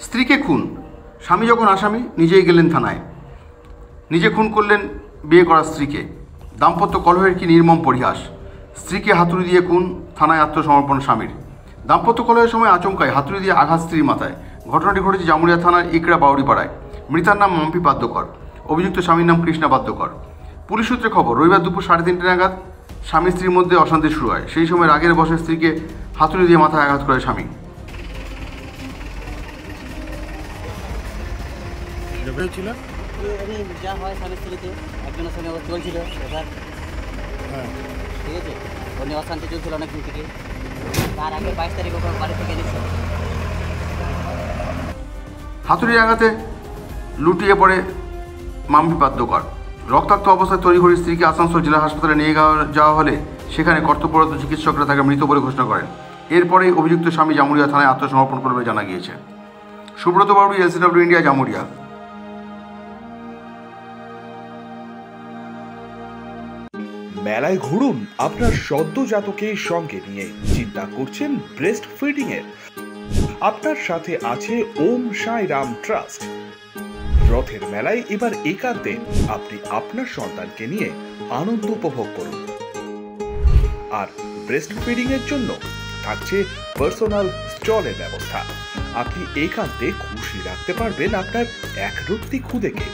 স্ত্রীকে খুন। স্বামী যখন আসামি, নিজেই গেলেন থানায়। নিজে খুন করলেন বিয়ে করা স্ত্রীকে। দাম্পত্য কলহের কি নির্মম পরিহাস? স্ত্রীকে হাতুড়ি দিয়ে খুন, থানায় আত্মসমর্পণ স্বামীর। দাম্পত্য কলহের সময় আচমকায় হাতুড়ি দিয়ে আঘাত স্ত্রীর মাথায়। ঘটনাটি ঘটেছে জামুরিয়া থানার ইকরা বাউরিপাড়ায় মৃতার নাম মাম্পি বাদ্যকর অভিযুক্ত স্বামীর নাম কৃষ্ণা বাদ্যকর পুলিশ সূত্রে খবর, রবিবার দুপুর সাড়ে তিনটে নাগাদ স্বামী স্ত্রীর মধ্যে অশান্তি শুরু হয়। সেই সময় রাগের বসে স্ত্রীকে হাতুড়ি দিয়ে মাথায় আঘাত করে স্বামী। ছিল এমনি যা হয় স্বামী স্ত্রীতে একজনের সঙ্গে চলছিল এবার হ্যাঁ। ঠিক আছে? ও অশান্তি চলছিল অনেকদিন থেকে তার আগে বাইশ তারিখ ওকে বাড়ি থেকে এনেছিল হাতুড়ির আঘাতে লুটিয়ে পড়ে মাম্পি বাদ্যকর রক্তাক্ত অবস্থায় তড়িঘড়ি স্ত্রীকে আসানসোল জেলা হাসপাতালে নিয়ে যাওয়া- যাওয়া হলে সেখানে কর্তব্যরত চিকিৎসকরা তাকে মৃত বলে ঘোষণা করেন। এরপরেই অভিযুক্ত স্বামী জামুরিয়া থানায় আত্মসমর্পণ করবে জানা গিয়েছে। সুব্রত বাবু এলসিডব্লিউ ইন্ডিয়া জামুরিয়া। মেলায় ঘুরুন আপনার সদ্যজাতকে সঙ্গে নিয়ে। চিন্তা করছেন ব্রেস্ট ফিডিং এর আপনার সাথে আছে ওম সাই রাম ট্রাস্ট। রথের মেলায় এবার একান্তে আপনি আপনার সন্তানকে নিয়ে আনন্দ উপভোগ করুন। আর ব্রেস্ট ফিডিং এর জন্য থাকছে পার্সোনাল স্টলের ব্যবস্থা। আপনি একান্তে খুশি রাখতে পারবেন আপনার একরত্তি খুদেকে।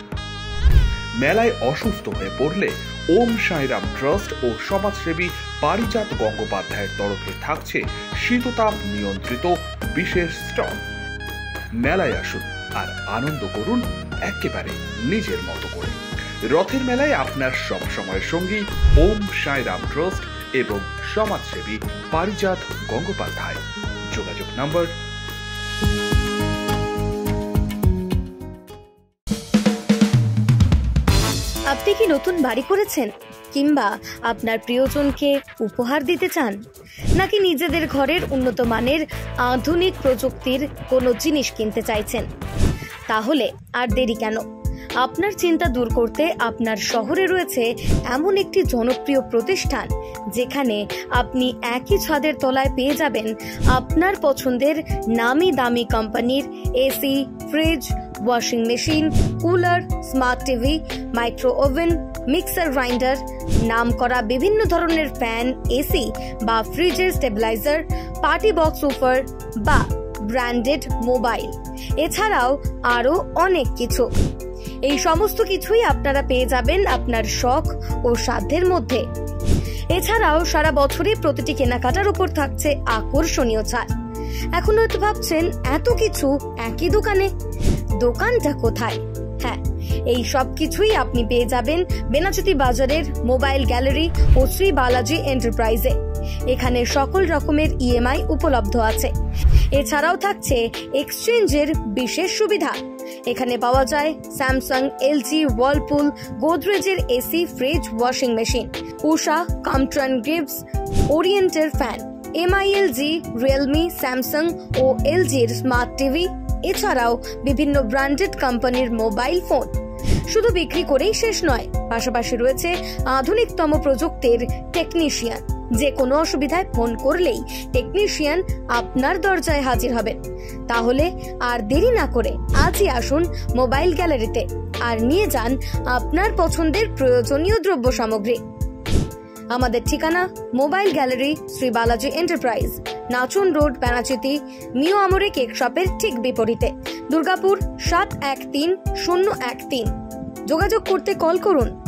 মেলায় অসুস্থ হয়ে পড়লে ওম সাইরাম ট্রাস্ট ও সমাজসেবী পারিজাত গঙ্গোপাধ্যায়ের তরফে থাকছে শীততাপ নিয়ন্ত্রিত বিশেষ স্টল। মেলায় আসুন আর আনন্দ করুন একেবারে নিজের মতো করে। রথের মেলায় আপনার সব সময়ের সঙ্গী ওম সাইরাম ট্রাস্ট এবং সমাজসেবী পারিজাত গঙ্গোপাধ্যায়। যোগাযোগ নম্বর কি নতুন বাড়ি করেছেন? কিংবা আপনার প্রিয়জনকে উপহার দিতে চান? নাকি নিজেদের ঘরের উন্নত মানের আধুনিক প্রযুক্তির কোনো জিনিস কিনতে চাইছেন? তাহলে আর দেরি কেন? আপনার চিন্তা দূর করতে আপনার শহরে রয়েছে এমন একটি জনপ্রিয় প্রতিষ্ঠান, যেখানে আপনি একই ছাদের তলায় পেয়ে যাবেন আপনার পছন্দের নামি দামি কোম্পানির AC, fridge washing machine cooler smart TV micro oven mixer grinder নাম করা বিভিন্ন ধরনের ফ্যান এসি বা ফ্রিজের স্টেবিলাইজার পার্টি বক্স উফার বা ব্র্যান্ডেড মোবাইল এছাড়াও আরও অনেক কিছু। এই সমস্ত কিছুই আপনারা পেয়ে যাবেন আপনার শখ ও সাধ্যের মধ্যে। এছাড়াও সারা বছরই প্রতিটি কেনাকাটার উপর থাকছে আকর্ষণীয় ছাড়। এখন হয়তো ভাবছেন, এত কিছু একই দোকানে? দোকানটা কোথায়? হ্যাঁ এই সব কিছুই আপনি পেয়ে যাবেন বেনাচুতি বাজারের মোবাইল গ্যালারি ও শ্রী বালাজি এন্টারপ্রাইজে। এখানে সকল রকমের ইএমআই উপলব্ধ আছে। এছাড়াও থাকছে এক্সচেঞ্জের বিশেষ সুবিধা। এখানে পাওয়া যায় Samsung, LG Whirlpool গোদরেজের AC, fridge, washing machine, Usha, Crompton Greaves ওরিয়েন্টের fan, MI LG, Realme, Samsung ও এলজির স্মার্ট টিভি এছাড়াও বিভিন্ন ব্র্যান্ডেড কোম্পানির মোবাইল ফোন। শুধু বিক্রি করেই শেষ নয়, পাশাপাশি রয়েছে আধুনিকতম প্রযুক্তির টেকনিশিয়ান যে কোনো অসুবিধায় ফোন করলেই টেকনিশিয়ান আপনার দরজায় হাজির হবেন। তাহলে আর দেরি না করে আজই আসুন মোবাইল গ্যালারিতে আর নিয়ে যান আপনার পছন্দের প্রয়োজনীয় দ্রব্য সামগ্রী আমাদের ঠিকানা mobile gallery Shri Balaji enterprise, Nachan road, Benachity, Mio Amore cake শপের ঠিক বিপরীতে, দুর্গাপুর সাত এক তিন শূন্য এক তিন। যোগাযোগ করতে কল করুন।